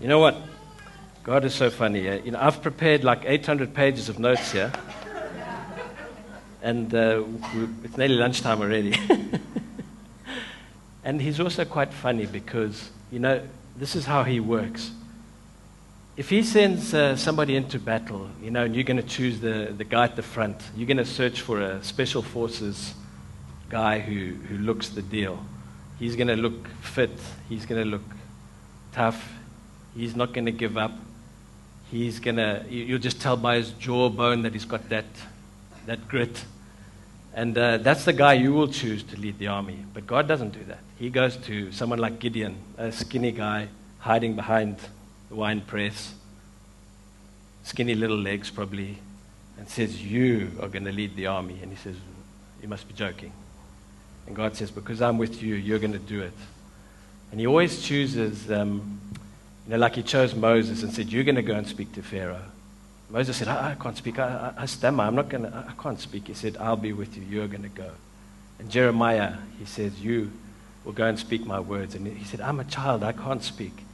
You know what? God is so funny. eh? You know, I've prepared like 800 pages of notes here, and uh, it's nearly lunchtime already. and he's also quite funny because you know this is how he works. If he sends uh, somebody into battle, you know, and you're going to choose the, the guy at the front, you're going to search for a special forces guy who, who looks the deal. He's going to look fit. He's going to look tough. He's not going to give up. He's going to, you'll just tell by his jawbone that he's got that, that grit. And uh, that's the guy you will choose to lead the army. But God doesn't do that. He goes to someone like Gideon, a skinny guy hiding behind the wine press, skinny little legs probably, and says, You are going to lead the army. And he says, You must be joking. And God says, Because I'm with you, you're going to do it. And he always chooses, um, you know, like he chose Moses and said, You're going to go and speak to Pharaoh. Moses said, I, I can't speak. I, I, I stammer. I'm not going to, I, can't speak. He said, I'll be with you. You're going to go. And Jeremiah, he says, You will go and speak my words. And he said, I'm a child. I can't speak.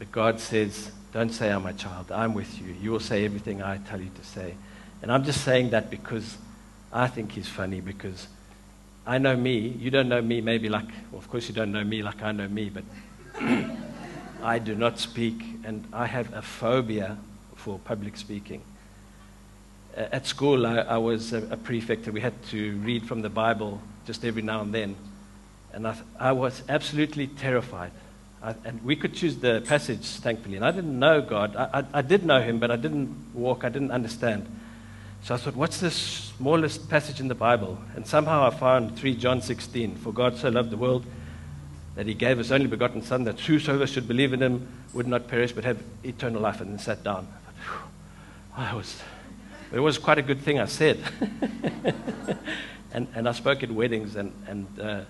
But God says, Don't say I'm a child. I'm with you. You will say everything I tell you to say. And I'm just saying that because I think he's funny because I know me. You don't know me, maybe like, well, of course, you don't know me like I know me, but I do not speak, and I have a phobia for public speaking. Uh, At school, I, I was a, a prefect, and we had to read from the Bible just every now and then. And I, I was absolutely terrified. I, and we could choose the passage, thankfully. And I didn't know God. I, did know Him, but I didn't walk, I didn't understand. So I thought, what's the smallest passage in the Bible? And somehow I found 3 John 16. For God so loved the world that he gave his only begotten Son, that whosoever should believe in him would not perish but have eternal life. And then sat down. I was, it was quite a good thing I said. and, and I spoke at weddings, and, and uh,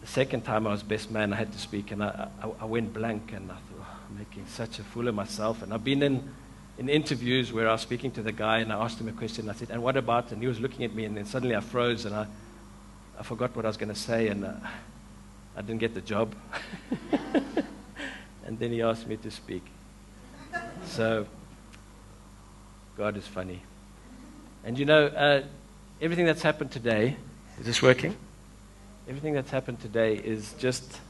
the second time I was best man, I had to speak, and I, I, I went blank, and I thought, "Oh, I'm making such a fool of myself. And I've been in, in interviews where I was speaking to the guy, and I asked him a question. I said, and what about? And he was looking at me, and then suddenly I froze, and I, I forgot what I was going to say, and uh, I didn't get the job. and then he asked me to speak. So, God is funny. And you know, uh, everything that's happened today, is this working? Everything that's happened today is just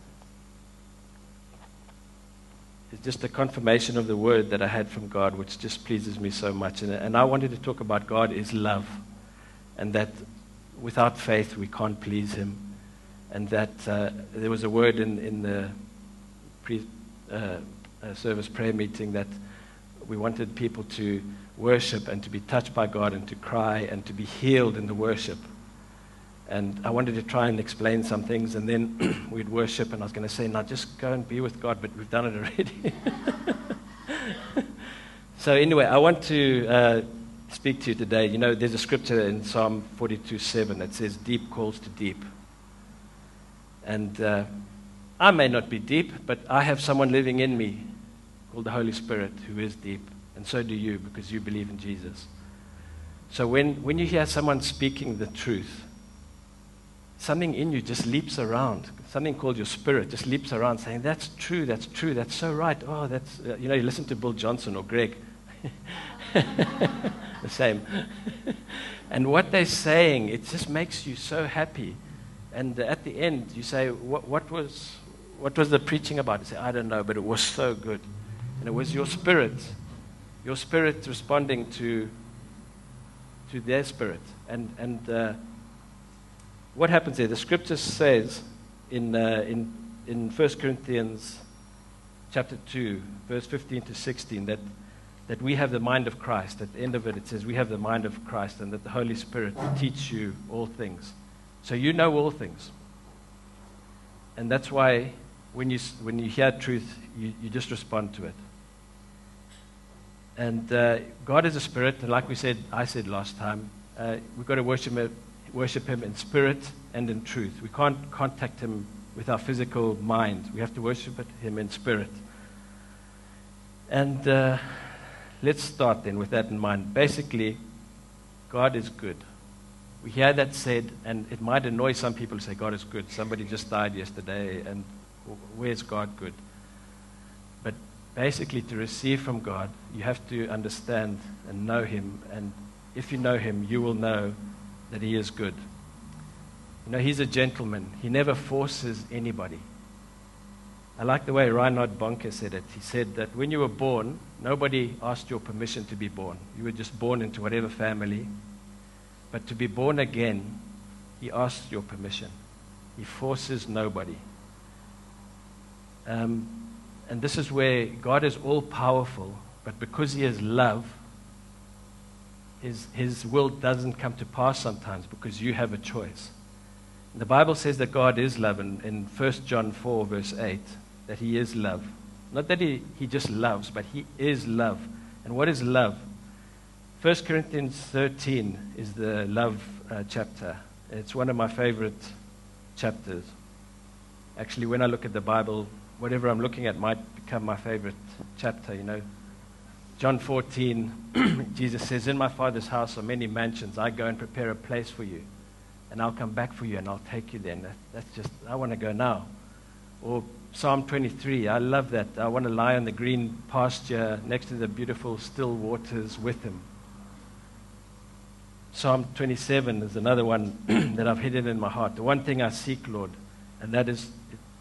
is just a confirmation of the word that I had from God, which just pleases me so much. And, and I wanted to talk about God is love, and that without faith we can't please Him, and that uh, there was a word in in the pre, uh, uh, service prayer meeting that we wanted people to worship and to be touched by God and to cry and to be healed in the worship. And I wanted to try and explain some things, and then we'd worship, and I was going to say, now just go and be with God, but we've done it already. so, anyway, I want to uh, speak to you today. You know, there's a scripture in Psalm 42 7 that says, Deep calls to deep. And uh, I may not be deep, but I have someone living in me called the Holy Spirit who is deep. And so do you because you believe in Jesus. So when, when you hear someone speaking the truth, something in you just leaps around. Something called your spirit just leaps around saying, That's true, that's true, that's so right. Oh, that's, uh, you know, you listen to Bill Johnson or Greg. the same. and what they're saying, it just makes you so happy. And at the end, you say, what, what, was, what was the preaching about? You say, I don't know, but it was so good. And it was your spirit, your spirit responding to, to their spirit. And, and uh, what happens there? The scripture says in, uh, in, in 1 Corinthians chapter 2, verse 15 to 16, that, that we have the mind of Christ. At the end of it, it says we have the mind of Christ and that the Holy Spirit will teach you all things. So you know all things. And that's why when you, when you hear truth, you, you just respond to it. And uh, God is a spirit, and like we said, I said last time, uh, we've got to worship him, worship him in spirit and in truth. We can't contact him with our physical mind. We have to worship him in spirit. And uh, let's start then with that in mind. Basically, God is good. We hear that said, and it might annoy some people to say God is good. Somebody just died yesterday, and where's God good? But basically, to receive from God, you have to understand and know Him. And if you know Him, you will know that He is good. You know, He's a gentleman, He never forces anybody. I like the way Reinhard Bonnke said it. He said that when you were born, nobody asked your permission to be born. You were just born into whatever family. But to be born again, He asks your permission. He forces nobody. Um, and this is where God is all powerful, but because He is love, his, his will doesn't come to pass sometimes because you have a choice. The Bible says that God is love in, in 1 John 4, verse 8, that He is love. Not that he, he just loves, but He is love. And what is love? 1 Corinthians 13 is the love uh, chapter. It's one of my favorite chapters. Actually, when I look at the Bible, whatever I'm looking at might become my favorite chapter, you know. John 14, Jesus says, In my Father's house are many mansions. I go and prepare a place for you. And I'll come back for you and I'll take you there. That, that's just, I want to go now. Or Psalm 23, I love that. I want to lie on the green pasture next to the beautiful still waters with him. Psalm 27 is another one that I've hidden in my heart. The one thing I seek, Lord, and that is,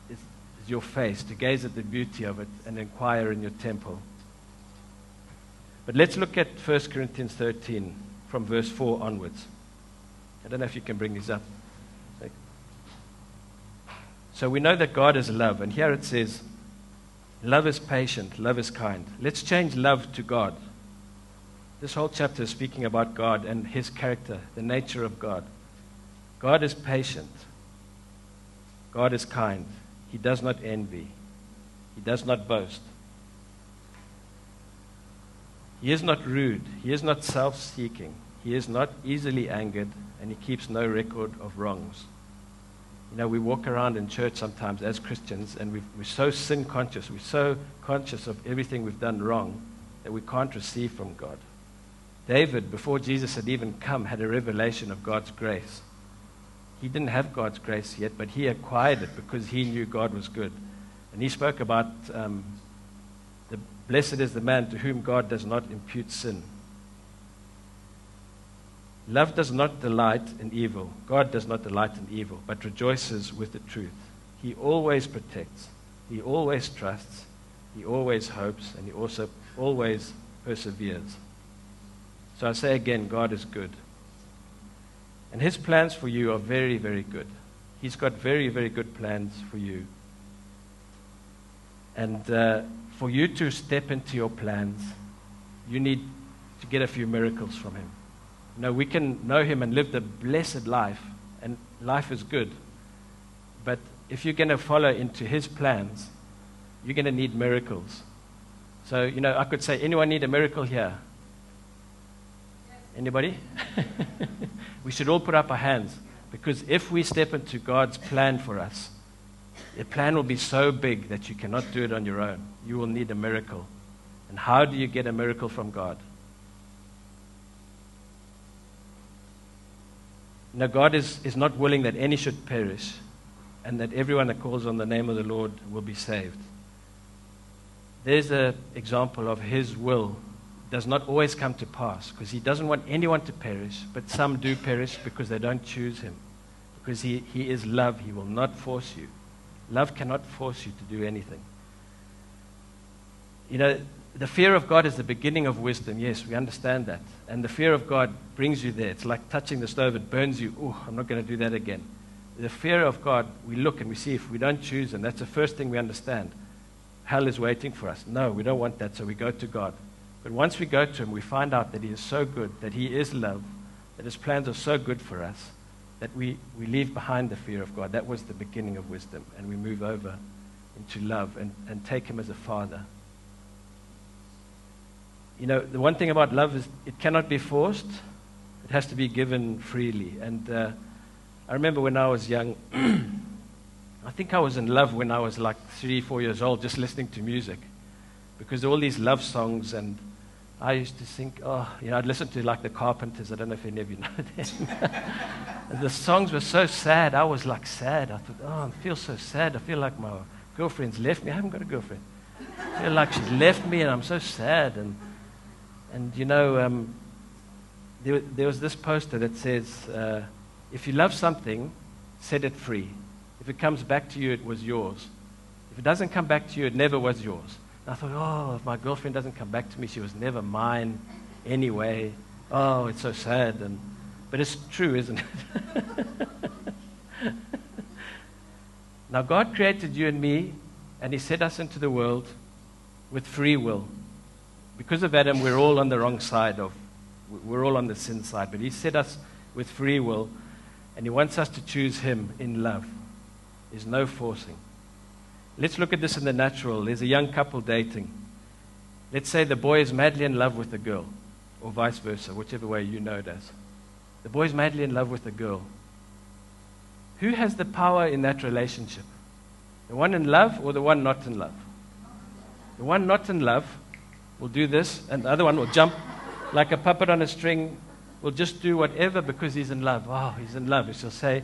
is, is your face, to gaze at the beauty of it and inquire in your temple. But let's look at 1 Corinthians 13 from verse 4 onwards. I don't know if you can bring these up. So we know that God is love, and here it says, Love is patient, love is kind. Let's change love to God. This whole chapter is speaking about God and His character, the nature of God. God is patient. God is kind. He does not envy. He does not boast. He is not rude. He is not self seeking. He is not easily angered, and he keeps no record of wrongs. You know, we walk around in church sometimes as Christians, and we are so sin conscious. We're so conscious of everything we've done wrong that we can't receive from God. David, before Jesus had even come, had a revelation of God's grace. He didn't have God's grace yet, but he acquired it because he knew God was good. And he spoke about um, the blessed is the man to whom God does not impute sin. Love does not delight in evil. God does not delight in evil, but rejoices with the truth. He always protects. He always trusts. He always hopes, and he also always perseveres. So I say again, God is good. And his plans for you are very, very good. He's got very, very good plans for you. And uh, for you to step into your plans, you need to get a few miracles from Him. You know, we can know Him and live the blessed life, and life is good. But if you're going to follow into His plans, you're going to need miracles. So, you know, I could say, anyone need a miracle here? Anybody? we should all put up our hands because if we step into God's plan for us, the plan will be so big that you cannot do it on your own. You will need a miracle. And how do you get a miracle from God? Now, God is, is not willing that any should perish, and that everyone that calls on the name of the Lord will be saved. There's an example of His will does not always come to pass because He doesn't want anyone to perish, but some do perish because they don't choose Him. Because He, he is love, He will not force you. Love cannot force you to do anything. You know, the fear of God is the beginning of wisdom. Yes, we understand that. And the fear of God brings you there. It's like touching the stove, it burns you. Oh, I'm not going to do that again. The fear of God, we look and we see if we don't choose Him, that's the first thing we understand. Hell is waiting for us. No, we don't want that, so we go to God. But once we go to Him, we find out that He is so good, that He is love, that His plans are so good for us that we, we leave behind the fear of God. That was the beginning of wisdom. And we move over into love and, and take Him as a father. You know, the one thing about love is it cannot be forced, it has to be given freely. And uh, I remember when I was young, I think I was in love when I was like three, four years old, just listening to music. Because all these love songs and I used to think, oh, you know, I'd listen to like the Carpenters. I don't know if any of you know them. the songs were so sad. I was like sad. I thought, oh, I feel so sad. I feel like my girlfriend's left me. I haven't got a girlfriend. I feel like she's left me, and I'm so sad. And, and you know, um, there, there, was this poster that says, uh, if you love something, set it free. If it comes back to you, it was yours. If it doesn't come back to you, it never was yours. And I thought, oh, if my girlfriend doesn't come back to me, she was never mine anyway. Oh, it's so sad. And, but it's true, isn't it? now, God created you and me, and He set us into the world with free will. Because of Adam, we're all on the wrong side of, we're all on the sin side. But He set us with free will, and He wants us to choose Him in love. There's no forcing. Let's look at this in the natural. There's a young couple dating. Let's say the boy is madly in love with the girl, or vice versa, whichever way you know it as. The boy is madly in love with the girl. Who has the power in that relationship? The one in love or the one not in love? The one not in love will do this, and the other one will jump like a puppet on a string, will just do whatever because he's in love. Oh, he's in love. He'll say,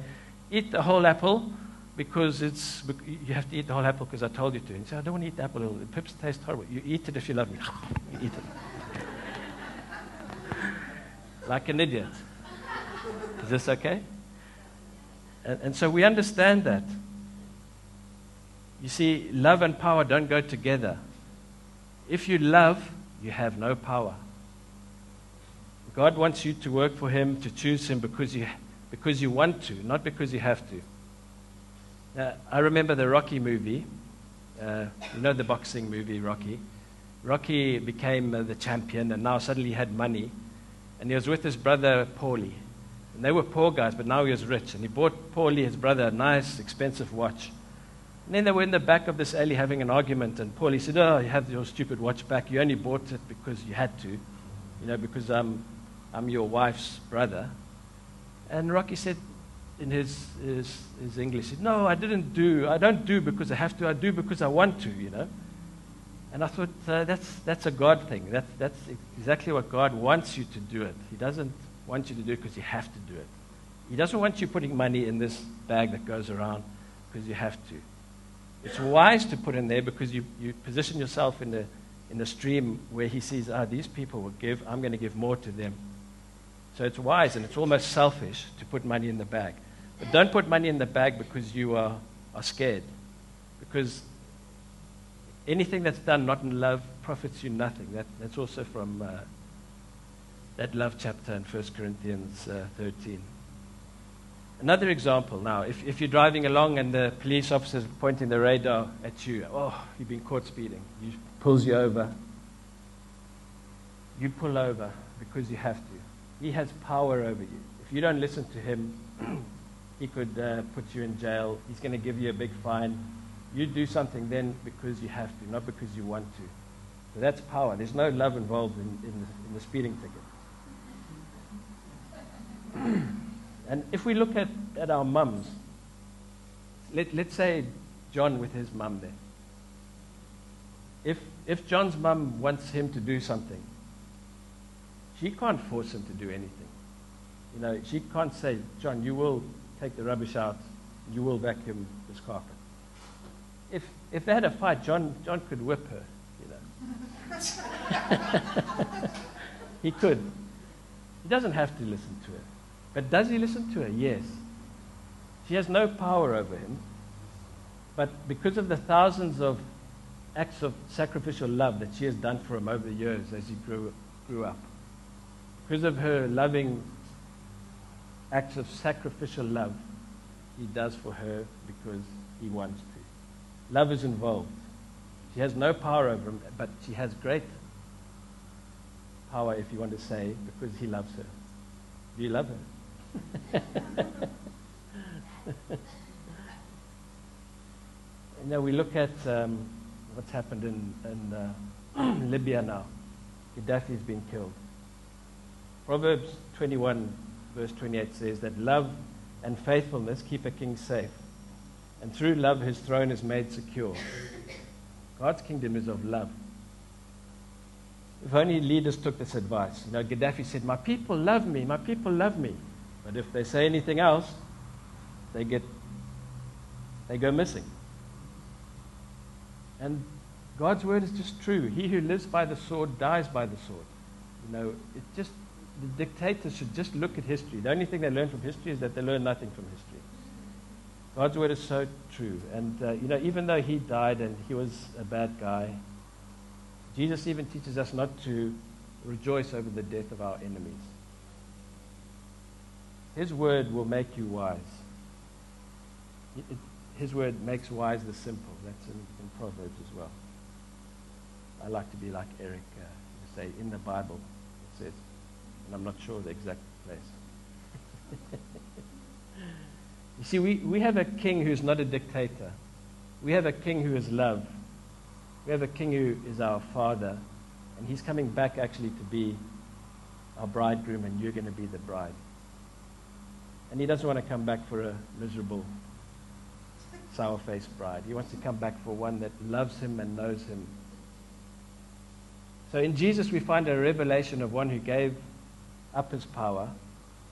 Eat the whole apple because it's, you have to eat the whole apple because I told you to. And you say, I don't want to eat the apple. It pips taste horrible. You eat it if you love me. You eat it. like an idiot. Is this okay? And, and so we understand that. You see, love and power don't go together. If you love, you have no power. God wants you to work for Him, to choose Him because you, because you want to, not because you have to. Uh, I remember the Rocky movie. Uh, you know the boxing movie, Rocky. Rocky became uh, the champion, and now suddenly had money. And he was with his brother, Paulie. And they were poor guys, but now he was rich. And he bought Paulie, his brother, a nice, expensive watch. And then they were in the back of this alley having an argument. And Paulie said, Oh, you have your stupid watch back. You only bought it because you had to, you know, because I'm, I'm your wife's brother. And Rocky said, in his, his, his English. Said, no, I didn't do. I don't do because I have to. I do because I want to, you know. And I thought, uh, that's, that's a God thing. That's, that's exactly what God wants you to do it. He doesn't want you to do it because you have to do it. He doesn't want you putting money in this bag that goes around because you have to. It's wise to put in there because you, you position yourself in the, in the stream where he sees, ah, these people will give. I'm going to give more to them. So it's wise and it's almost selfish to put money in the bag. But don't put money in the bag because you are, are scared. Because anything that's done not in love profits you nothing. That, that's also from uh, that love chapter in 1 Corinthians uh, 13. Another example now, if, if you're driving along and the police officer is pointing the radar at you, oh, you've been caught speeding. He pulls you over. You pull over because you have to. He has power over you. If you don't listen to him, he could uh, put you in jail. He's going to give you a big fine. You do something then because you have to, not because you want to. So that's power. There's no love involved in, in, the, in the speeding ticket. and if we look at, at our mums, let, let's say John with his mum there. If, if John's mum wants him to do something, she can't force him to do anything. You know, she can't say, John, you will take the rubbish out, you will vacuum this carpet. If, if they had a fight, John, John could whip her, you know. he could. He doesn't have to listen to her. But does he listen to her? Yes. She has no power over him. But because of the thousands of acts of sacrificial love that she has done for him over the years as he grew, grew up, because of her loving acts of sacrificial love he does for her because he wants to. Love is involved. She has no power over him, but she has great power, if you want to say, because he loves her. Do you love her? you we look at um, what's happened in, in uh, Libya now. Gaddafi's been killed. Proverbs 21 verse 28 says that love and faithfulness keep a king safe. And through love, his throne is made secure. God's kingdom is of love. If only leaders took this advice. You know, Gaddafi said, My people love me, my people love me. But if they say anything else, they get they go missing. And God's word is just true. He who lives by the sword dies by the sword. You know, it just the dictators should just look at history. The only thing they learn from history is that they learn nothing from history. God's word is so true. And, uh, you know, even though he died and he was a bad guy, Jesus even teaches us not to rejoice over the death of our enemies. His word will make you wise. It, it, his word makes wise the simple. That's in, in, Proverbs as well. I like to be like Eric, uh, say, in the Bible, it says, and I'm not sure the exact place. you see, we, we have a king who's not a dictator. We have a king who is love. We have a king who is our father. And he's coming back actually to be our bridegroom, and you're going to be the bride. And he doesn't want to come back for a miserable, sour faced bride. He wants to come back for one that loves him and knows him. So in Jesus, we find a revelation of one who gave up his power,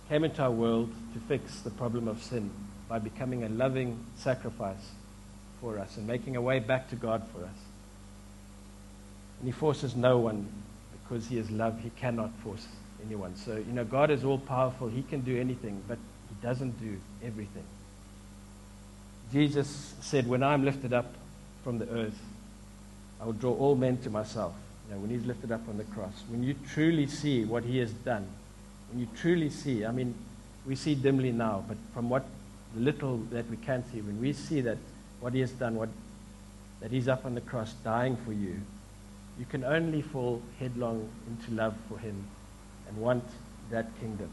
came into our world to fix the problem of sin by becoming a loving sacrifice for us and making a way back to God for us. And he forces no one because he is love. He cannot force anyone. So, you know, God is all powerful. He can do anything, but he doesn't do everything. Jesus said, When I'm lifted up from the earth, I will draw all men to myself. You know, when he's lifted up on the cross, when you truly see what he has done, you truly see, I mean, we see dimly now, but from what little that we can see, when we see that what he has done, what, that he's up on the cross dying for you, you can only fall headlong into love for him and want that kingdom.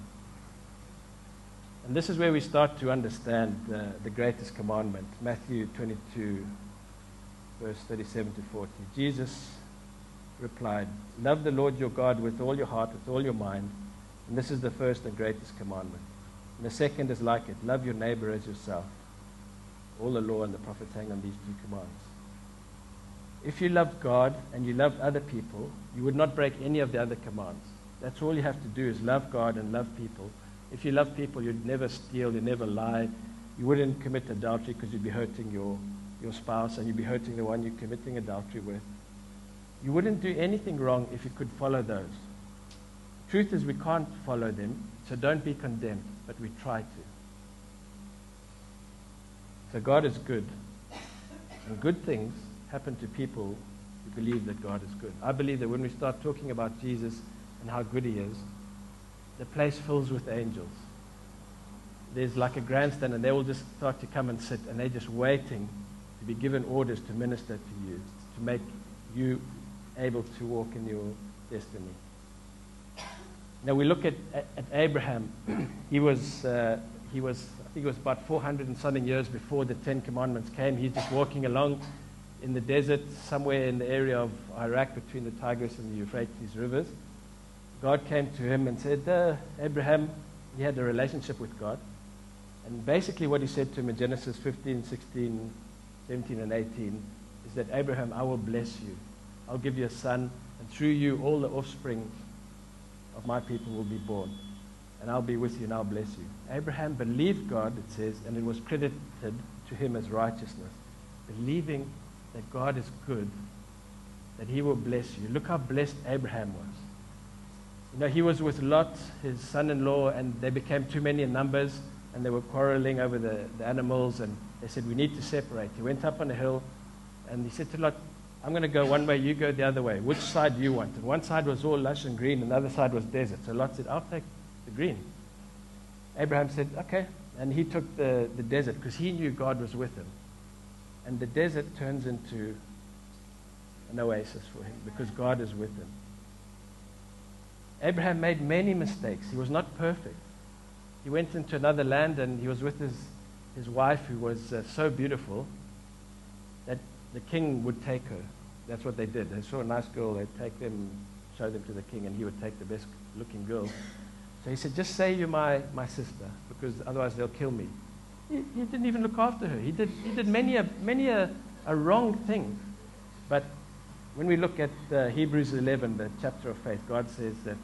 And this is where we start to understand uh, the greatest commandment Matthew 22, verse 37 to 40. Jesus replied, Love the Lord your God with all your heart, with all your mind. And this is the first and greatest commandment. And the second is like it love your neighbor as yourself. All the law and the prophets hang on these two commands. If you loved God and you loved other people, you would not break any of the other commands. That's all you have to do is love God and love people. If you love people, you'd never steal, you'd never lie. You wouldn't commit adultery because you'd be hurting your, your spouse and you'd be hurting the one you're committing adultery with. You wouldn't do anything wrong if you could follow those. Truth is, we can't follow them, so don't be condemned, but we try to. So God is good. And good things happen to people who believe that God is good. I believe that when we start talking about Jesus and how good he is, the place fills with angels. There's like a grandstand, and they will just start to come and sit, and they're just waiting to be given orders to minister to you, to make you able to walk in your destiny. Now we look at, at, Abraham. he was uh, he was I think it was about 400 and something years before the Ten Commandments came. He's just walking along in the desert, somewhere in the area of Iraq between the Tigris and the Euphrates rivers. God came to him and said, uh, Abraham, he had a relationship with God. And basically, what he said to him in Genesis 15, 16, 17, and 18 is that Abraham, I will bless you. I'll give you a son, and through you, all the offspring of my people will be born. And I'll be with you and I'll bless you. Abraham believed God, it says, and it was credited to him as righteousness. Believing that God is good, that he will bless you. Look how blessed Abraham was. You know, he was with Lot, his son in law, and they became too many in numbers, and they were quarreling over the, the animals, and they said, We need to separate. He went up on a hill, and he said to Lot, I'm going to go one way, you go the other way. Which side do you want? And one side was all lush and green, and the other side was desert. So Lot said, I'll take the green. Abraham said, Okay. And he took the, the desert because he knew God was with him. And the desert turns into an oasis for him because God is with him. Abraham made many mistakes. He was not perfect. He went into another land and he was with his, his wife, who was uh, so beautiful the king would take her. That's what they did. They saw a nice girl, they'd take them, show them to the king, and he would take the best looking girl. So he said, Just say you're my, my sister, because otherwise they'll kill me. He, he didn't even look after her. He did, he did many, a, many a, a wrong thing. But when we look at uh, Hebrews 11, the chapter of faith, God says that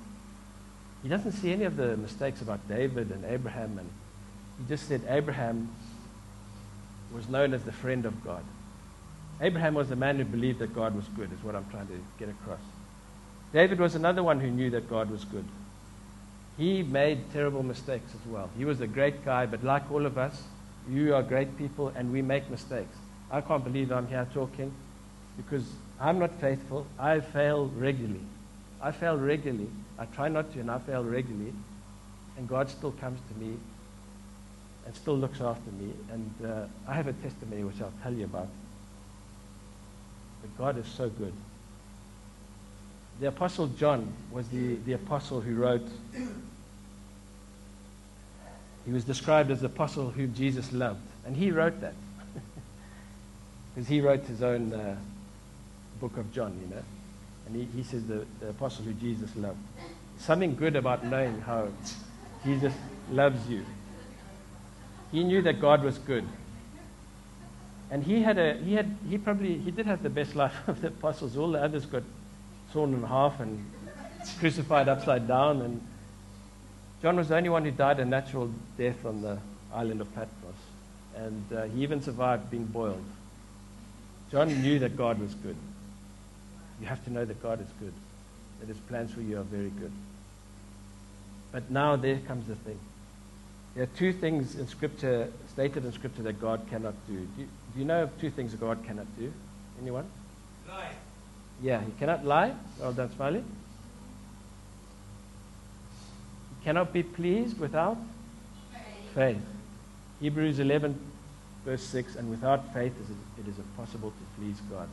he doesn't see any of the mistakes about David and Abraham. And he just said Abraham was known as the friend of God. Abraham was a man who believed that God was good, is what I'm trying to get across. David was another one who knew that God was good. He made terrible mistakes as well. He was a great guy, but like all of us, you are great people and we make mistakes. I can't believe I'm here talking because I'm not faithful. I fail regularly. I fail regularly. I try not to, and I fail regularly. And God still comes to me and still looks after me. And uh, I have a testimony which I'll tell you about. But God is so good. The Apostle John was the, the apostle who wrote, he was described as the apostle whom Jesus loved. And he wrote that. Because he wrote his own uh, book of John, you know. And he, he says the, the apostle who Jesus loved. Something good about knowing how Jesus loves you. He knew that God was good. And he had a he had he probably he did have the best life of the apostles. All the others got sawn in half and crucified upside down and John was the only one who died a natural death on the island of Patmos. And uh, he even survived being boiled. John knew that God was good. You have to know that God is good, that his plans for you are very good. But now there comes the thing. There are two things in Scripture, stated in Scripture, that God cannot do. Do you, do you know of two things God cannot do? Anyone? Lie. Yeah, he cannot lie. Well done, Smiley. He cannot be pleased without faith. Hebrews 11, verse 6 And without faith, it is impossible to please God.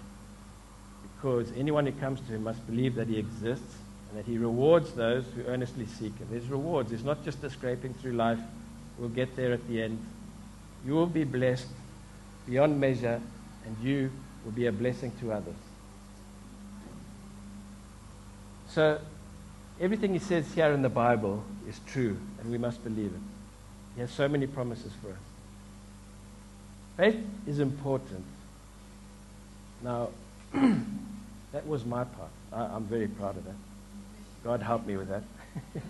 Because anyone who comes to him must believe that he exists and that he rewards those who earnestly seek him. There's rewards. It's not just a scraping through life. We'll get there at the end. You will be blessed beyond measure, and you will be a blessing to others. So, everything he says here in the Bible is true, and we must believe it. He has so many promises for us. Faith is important. Now, that was my part. I, am very proud of that. God helped me with that.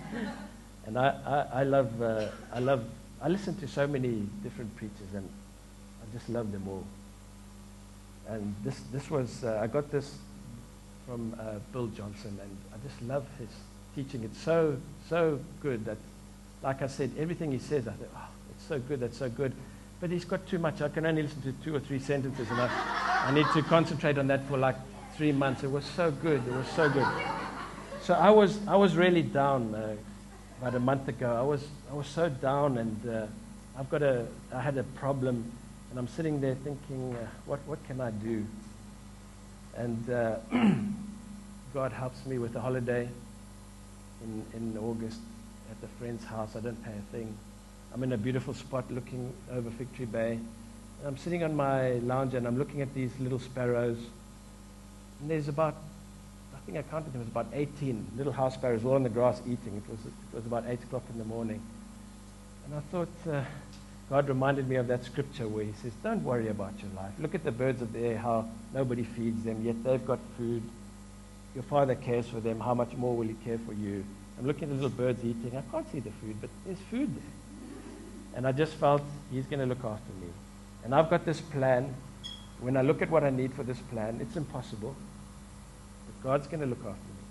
and I, I, I love, uh, I love, I listen to so many different preachers, and just love them all. And this, this was, uh, I got this from uh, Bill Johnson, and I just love his teaching. It's so, so good that, like I said, everything he says, I think, oh, it's so good, that's so good. But he's got too much. I can only listen to two or three sentences, and I, I need to concentrate on that for like three months. It was so good. It was so good. So I was, I was really down uh, about a month ago. I was, I was so down, and uh, I've got a, I had a problem, and I'm sitting there thinking, uh, what, what can I do? And uh, God helps me with a holiday in, in August at a friend's house. I don't pay a thing. I'm in a beautiful spot looking over Fig Tree Bay. And I'm sitting on my lounge and I'm looking at these little sparrows. And there's about, I think I counted them, it was about 18 little house sparrows all on the grass eating. It was, it was about 8 o'clock in the morning. And I thought, uh, God reminded me of that scripture where he says, Don't worry about your life. Look at the birds of the air, how nobody feeds them, yet they've got food. Your father cares for them. How much more will he care for you? I'm looking at the little birds eating. I can't see the food, but there's food there. And I just felt he's going to look after me. And I've got this plan. When I look at what I need for this plan, it's impossible. But God's going to look after me.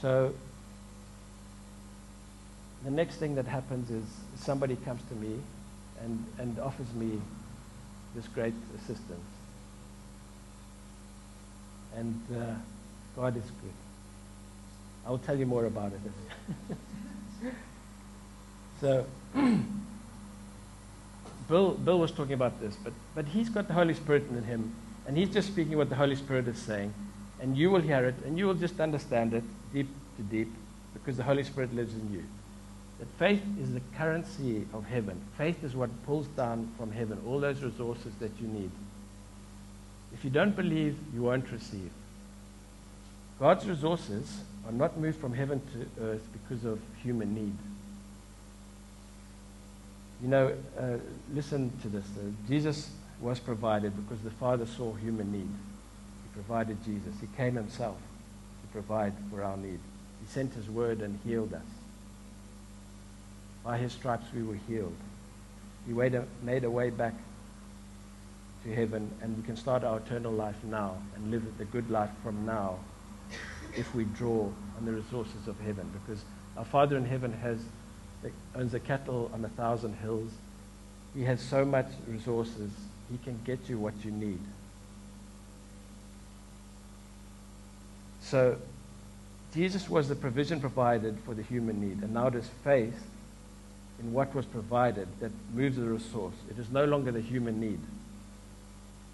So the next thing that happens is somebody comes to me and, and offers me this great assistance. And uh, God is good. I will tell you more about it. so, Bill, Bill was talking about this, but, but he's got the Holy Spirit in him, and he's just speaking what the Holy Spirit is saying. And you will hear it, and you will just understand it deep to deep, because the Holy Spirit lives in you. That faith is the currency of heaven. Faith is what pulls down from heaven all those resources that you need. If you don't believe, you won't receive. God's resources are not moved from heaven to earth because of human need. You know, uh, listen to this. Uh, Jesus was provided because the Father saw human need. He provided Jesus. He came himself to provide for our need. He sent his word and healed us. By his stripes we were healed. He made a, way back to heaven and we can start our eternal life now and live the good life from now if we draw on the resources of heaven. Because our Father in heaven has, owns the cattle on a thousand hills. He has so much resources, he can get you what you need. So, Jesus was the provision provided for the human need, and now it is faith in what was provided that moves the resource. It is no longer the human need.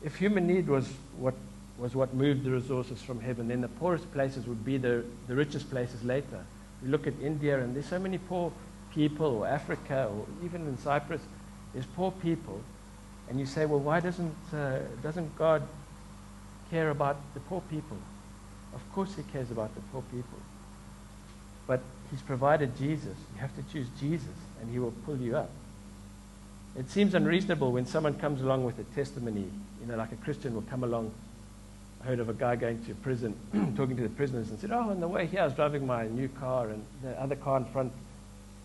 If human need was what, was what moved the resources from heaven, then the poorest places would be the, the richest places later. We look at India, and there's so many poor people, or Africa, or even in Cyprus, there's poor people. And you say, well, why doesn't, uh, doesn't God care about the poor people? Of course, He cares about the poor people. But He's provided Jesus. You have to choose Jesus, and He will pull you up. It seems unreasonable when someone comes along with a testimony, you know, like a Christian will come along. I heard of a guy going to prison, talking to the prisoners, and said, Oh, on the way here, I was driving my new car, and the other car in front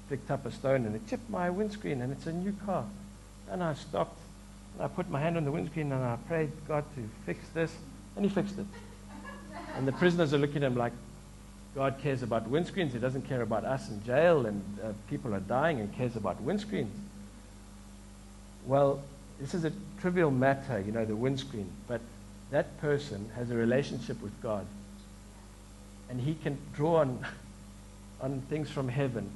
picked up a stone and it chipped my windscreen, and it's a new car. And I stopped, and I put my hand on the windscreen, and I prayed God to fix this, and He fixed it. And the prisoners are looking at him like, God cares about windscreens. He doesn't care about us in jail and uh, people are dying and cares about windscreens. Well, this is a trivial matter, you know, the windscreen. But that person has a relationship with God. And he can draw on, on things from heaven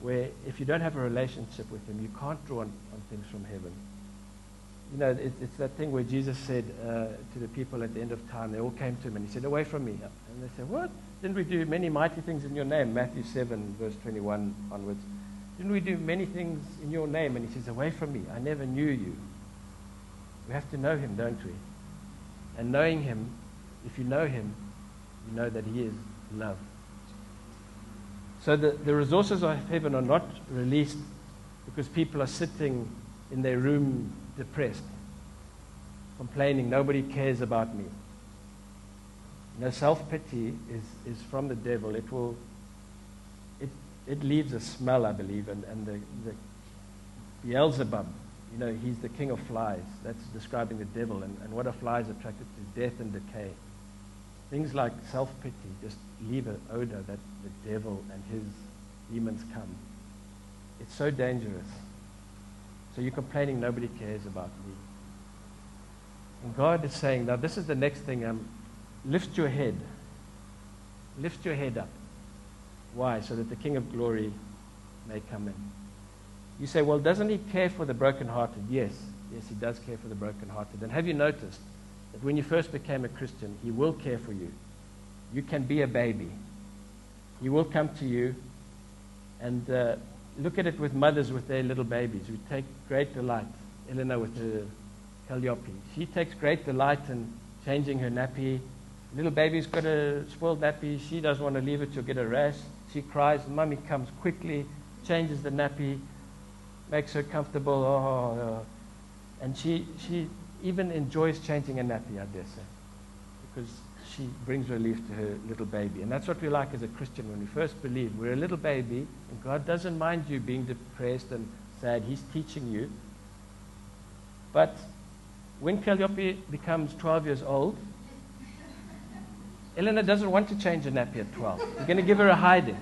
where if you don't have a relationship with him, you can't draw on, on things from heaven you know, it, it's that thing where Jesus said uh, to the people at the end of time, they all came to him and he said, Away from me. And they said, What? Didn't we do many mighty things in your name? Matthew 7, verse 21 onwards. Didn't we do many things in your name? And he says, Away from me. I never knew you. We have to know him, don't we? And knowing him, if you know him, you know that he is love. So the, the resources of heaven are not released because people are sitting in their room depressed, complaining, nobody cares about me. You know, self pity is, is from the devil. It will it, it leaves a smell, I believe, and, and the, the Beelzebub, you know, he's the king of flies. That's describing the devil and, and what a fly is attracted to death and decay. Things like self pity just leave an odor that the devil and his demons come. It's so dangerous. So you're complaining nobody cares about me. And God is saying, now this is the next thing. Um, lift your head. Lift your head up. Why? So that the King of Glory may come in. You say, well, doesn't he care for the brokenhearted? Yes. Yes, he does care for the brokenhearted. And have you noticed that when you first became a Christian, he will care for you? You can be a baby. He will come to you and uh, look at it with mothers with their little babies who take great delight. Eleanor with her Calliope. She takes great delight in changing her nappy. Little baby's got a spoiled nappy. She doesn't want to leave it. She'll get a rash. She cries. Mummy comes quickly, changes the nappy, makes her comfortable. Oh, oh, oh. And she, she even enjoys changing a nappy, I dare say, because she brings relief to her little baby. And that's what we like as a Christian when we first believe. We're a little baby, and God doesn't mind you being depressed and sad. He's teaching you. But when Calliope becomes 12 years old, Eleanor doesn't want to change a nappy at 12. We're going to give her a hiding.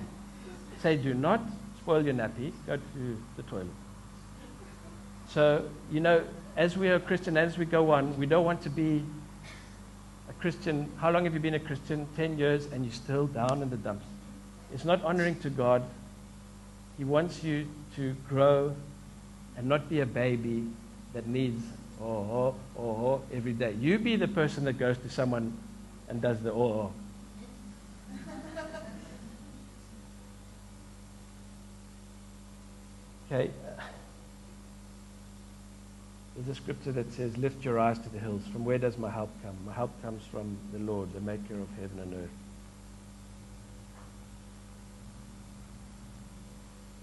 Say, do not spoil your nappy. Go to the toilet. So, you know, as we are Christian, as we go on, we don't want to be Christian, how long have you been a Christian? 10 years, and you're still down in the dumps. It's not honoring to God. He wants you to grow and not be a baby that needs oh, oh, oh, every day. You be the person that goes to someone and does the oh, oh. Okay, there's a scripture that says, Lift your eyes to the hills. From where does my help come? My help comes from the Lord, the maker of heaven and earth.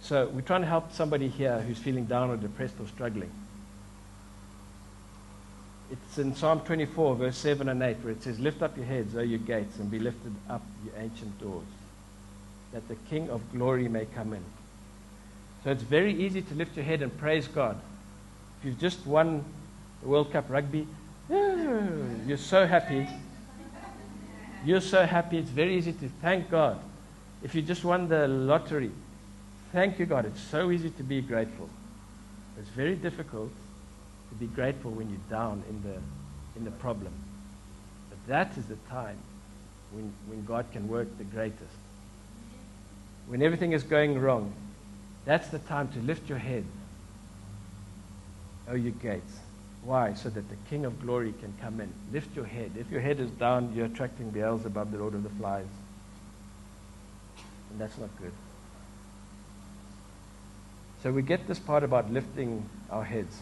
So we're trying to help somebody here who's feeling down or depressed or struggling. It's in Psalm 24, verse 7 and 8, where it says, Lift up your heads, O your gates, and be lifted up, your ancient doors, that the King of glory may come in. So it's very easy to lift your head and praise God if you've just won the World Cup rugby, ah, You're so happy. You're so happy. It's very easy to thank God. If you just won the lottery, thank you, God. It's so easy to be grateful. It's very difficult to be grateful when you're down in the, in the problem. But that is the time when, when God can work the greatest. When everything is going wrong, that's the time to lift your head. Oh, you gates. Why? So that the King of glory can come in. Lift your head. If your head is down, you're attracting Beelzebub, the Lord of the Flies. And that's not good. So we get this part about lifting our heads.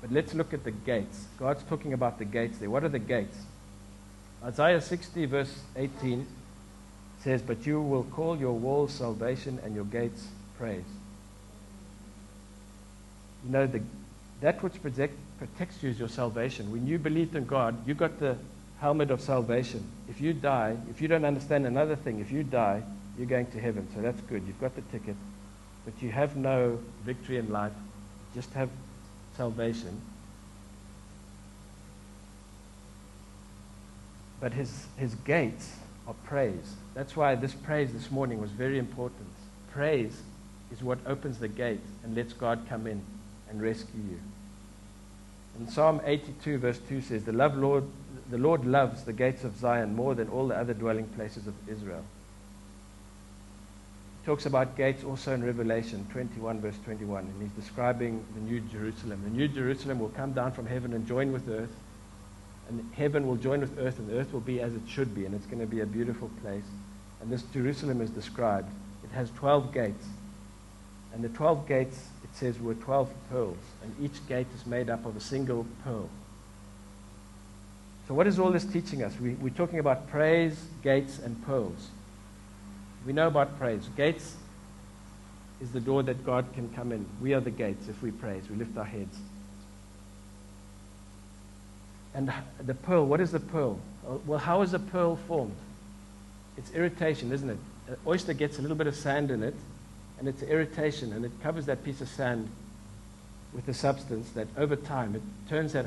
But let's look at the gates. God's talking about the gates there. What are the gates? Isaiah 60, verse 18 says, But you will call your walls salvation and your gates praise. You know, the, that which protect, protects you is your salvation. When you believed in God, you got the helmet of salvation. If you die, if you don't understand another thing, if you die, you're going to heaven. So that's good. You've got the ticket. But you have no victory in life. Just have salvation. But his, his gates are praise. That's why this praise this morning was very important. Praise is what opens the gate and lets God come in and rescue you. And Psalm 82, verse 2 says, the, love Lord, the Lord loves the gates of Zion more than all the other dwelling places of Israel. He talks about gates also in Revelation 21, verse 21, and he's describing the New Jerusalem. The New Jerusalem will come down from heaven and join with earth, and heaven will join with earth, and the earth will be as it should be, and it's going to be a beautiful place. And this Jerusalem is described. It has 12 gates. And the 12 gates, says, were 12 pearls, and each gate is made up of a single pearl. So, what is all this teaching us? We, we're talking about praise, gates, and pearls. We know about praise. Gates is the door that God can come in. We are the gates if we praise. We lift our heads. And the pearl, what is the pearl? Uh, well, how is a pearl formed? It's irritation, isn't it? An oyster gets a little bit of sand in it, and it's irritation, and it covers that piece of sand with a substance that over time it turns that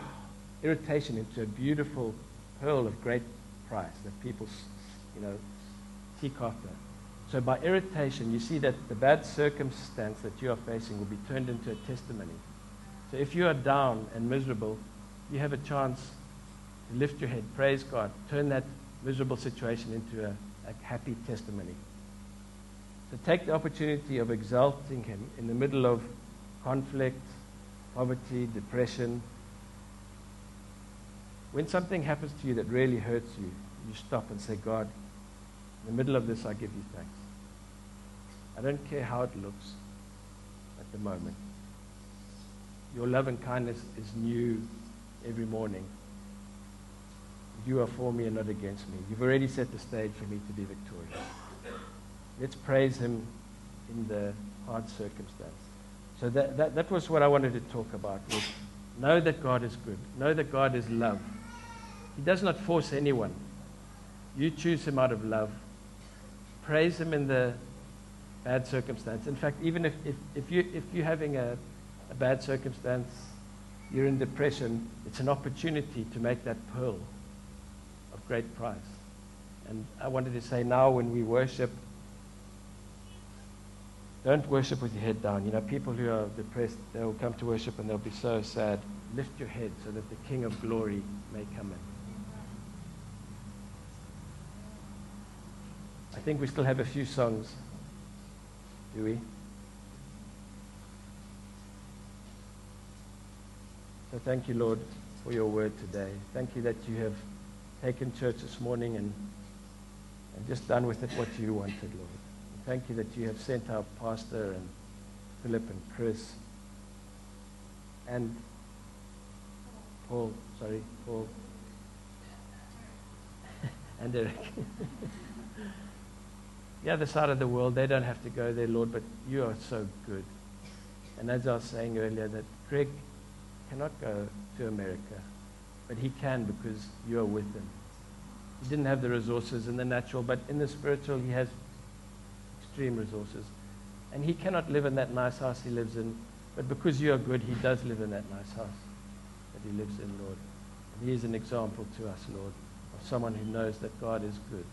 irritation into a beautiful pearl of great price that people, you know, seek after. So by irritation, you see that the bad circumstance that you are facing will be turned into a testimony. So if you are down and miserable, you have a chance to lift your head, praise God, turn that miserable situation into a, a happy testimony. To take the opportunity of exalting Him in the middle of conflict, poverty, depression. When something happens to you that really hurts you, you stop and say, God, in the middle of this, I give you thanks. I don't care how it looks at the moment. Your love and kindness is new every morning. You are for me and not against me. You've already set the stage for me to be victorious. Let's praise him in the hard circumstance. So that, that, that was what I wanted to talk about. Was know that God is good. Know that God is love. He does not force anyone. You choose him out of love. Praise him in the bad circumstance. In fact, even if, if, if, you, if you're having a, a bad circumstance, you're in depression, it's an opportunity to make that pearl of great price. And I wanted to say now when we worship, don't worship with your head down. You know, people who are depressed, they'll come to worship and they'll be so sad. Lift your head so that the King of glory may come in. I think we still have a few songs. Do we? So thank you, Lord, for your word today. Thank you that you have taken church this morning and, and just done with it what you wanted, Lord. Thank you that you have sent our pastor and Philip and Chris and Paul, sorry, Paul and Eric. the other side of the world, they don't have to go there, Lord, but you are so good. And as I was saying earlier, that Greg cannot go to America but he can because you are with him. He didn't have the resources in the natural, but in the spiritual, he has resources. And he cannot live in that nice house he lives in, but because you are good, he does live in that nice house that he lives in, Lord. And he is an example to us, Lord, of someone who knows that God is good.